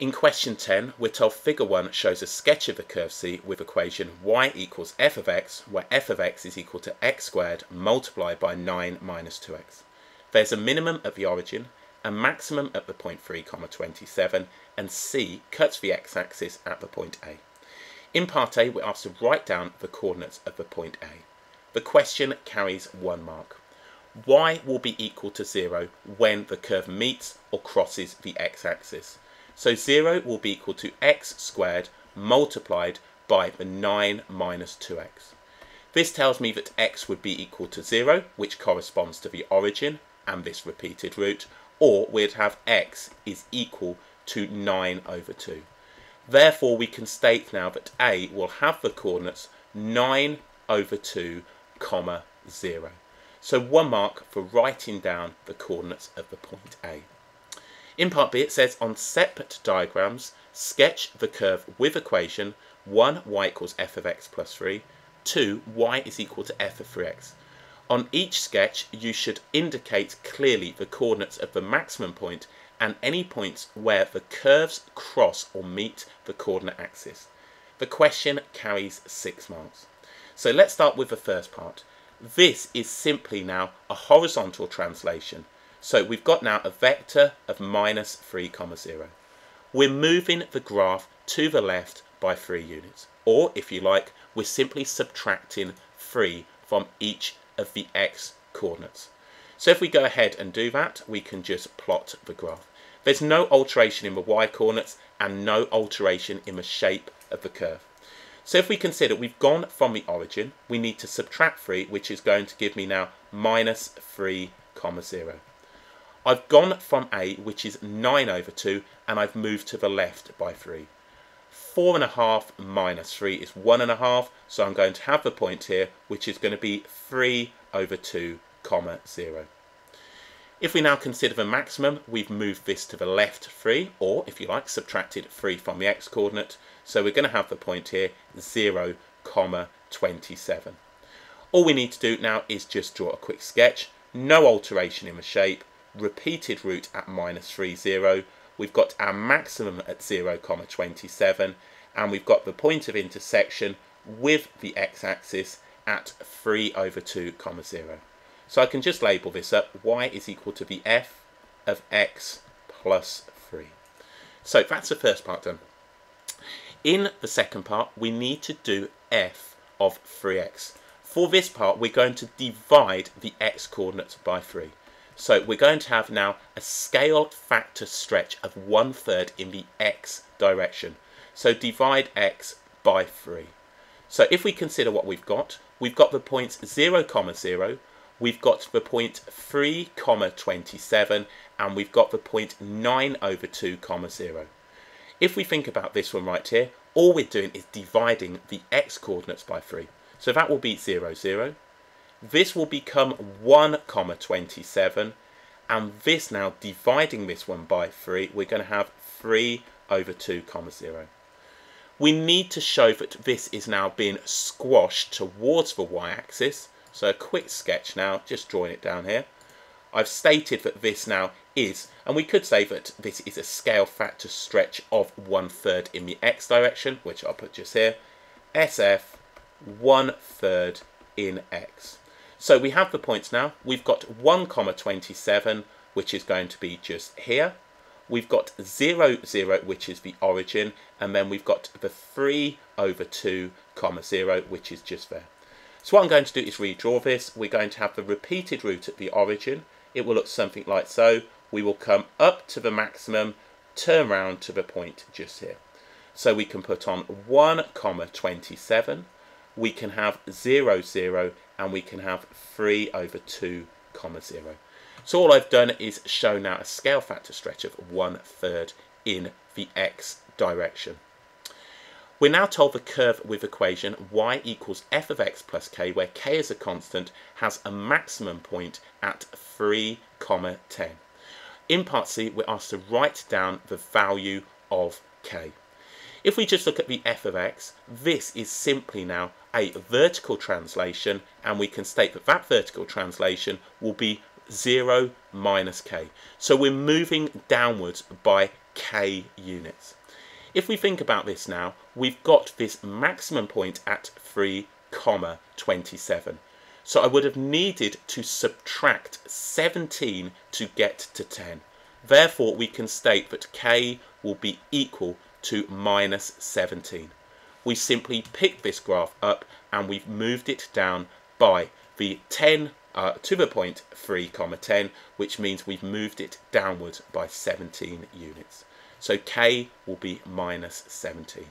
In question 10, we're told figure 1 shows a sketch of the curve C with equation y equals f of x, where f of x is equal to x squared multiplied by 9 minus 2x. There's a minimum at the origin, a maximum at the point 3, comma 27, and C cuts the x-axis at the point A. In part A, we're asked to write down the coordinates of the point A. The question carries one mark. y will be equal to 0 when the curve meets or crosses the x-axis. So 0 will be equal to x squared multiplied by the 9 minus 2x. This tells me that x would be equal to 0, which corresponds to the origin and this repeated root, or we'd have x is equal to 9 over 2. Therefore, we can state now that a will have the coordinates 9 over 2, comma 0. So one mark for writing down the coordinates of the point A. In part B, it says on separate diagrams, sketch the curve with equation 1, y equals f of x plus 3, 2, y is equal to f of 3x. On each sketch, you should indicate clearly the coordinates of the maximum point and any points where the curves cross or meet the coordinate axis. The question carries 6 marks. So let's start with the first part. This is simply now a horizontal translation. So we've got now a vector of minus 3 comma 0. We're moving the graph to the left by 3 units. Or, if you like, we're simply subtracting 3 from each of the x coordinates. So if we go ahead and do that, we can just plot the graph. There's no alteration in the y coordinates and no alteration in the shape of the curve. So if we consider we've gone from the origin, we need to subtract 3, which is going to give me now minus 3 comma 0. I've gone from A, which is 9 over 2, and I've moved to the left by 3. 4.5 minus 3 is 1.5, so I'm going to have the point here, which is going to be 3 over 2, comma 0. If we now consider the maximum, we've moved this to the left 3, or if you like, subtracted 3 from the x-coordinate. So we're going to have the point here, 0, comma 27. All we need to do now is just draw a quick sketch. No alteration in the shape repeated root at minus 3, 0. We've got our maximum at 0, comma 27. And we've got the point of intersection with the x-axis at 3 over 2, comma 0. So I can just label this up. y is equal to the f of x plus 3. So that's the first part done. In the second part, we need to do f of 3x. For this part, we're going to divide the x coordinates by 3. So we're going to have now a scale factor stretch of one third in the x direction. So divide x by 3. So if we consider what we've got, we've got the points 0, comma 0, we've got the point 3, comma 27, and we've got the point 9 over 2, comma 0. If we think about this one right here, all we're doing is dividing the x coordinates by 3. So that will be 0, 0, this will become 1 comma 27 and this now dividing this one by 3 we're going to have 3 over 2 comma 0. We need to show that this is now being squashed towards the y-axis so a quick sketch now just drawing it down here. I've stated that this now is and we could say that this is a scale factor stretch of one third in the x direction which I'll put just here SF one third in x. So we have the points now. We've got 1 comma 27, which is going to be just here. We've got 0, 0, which is the origin, and then we've got the 3 over 2 comma 0, which is just there. So what I'm going to do is redraw this. We're going to have the repeated root at the origin. It will look something like so. We will come up to the maximum, turn round to the point just here. So we can put on 1 comma 27. We can have 0, 0, and we can have 3 over 2 comma 0. So all I've done is show now a scale factor stretch of 1 third in the x direction. We're now told the curve with equation y equals f of x plus k, where k is a constant, has a maximum point at 3 comma 10. In part C, we're asked to write down the value of k. If we just look at the f of x, this is simply now a vertical translation and we can state that that vertical translation will be 0 minus k. So we're moving downwards by k units. If we think about this now, we've got this maximum point at 3 comma 27. So I would have needed to subtract 17 to get to 10. Therefore, we can state that k will be equal to minus 17. We simply pick this graph up and we've moved it down by the 10 uh, to the point 3 comma 10 which means we've moved it downwards by 17 units so k will be minus 17